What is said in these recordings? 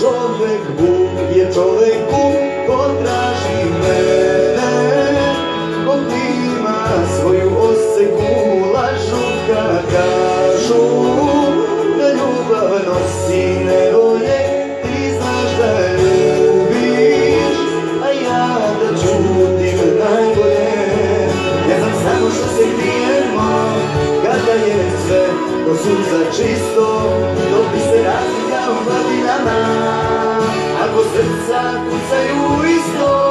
čovek Bog je čoveku potraži mene. Ko ima svoju oseku lažu kad kažu Da ljubav nosi nevolje Ti znaš da ljubiš A ja da čutim najbolje. Ne znam samo što se grijemo Kada je sve do suza čisto серця у цей у історію.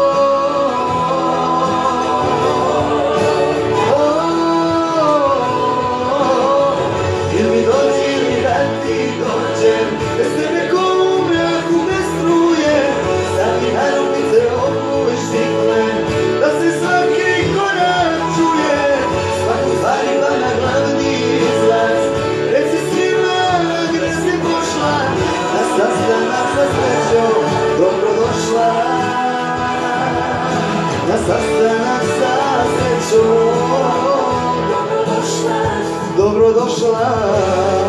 sastanak srećom Dobrodošla Dobrodošla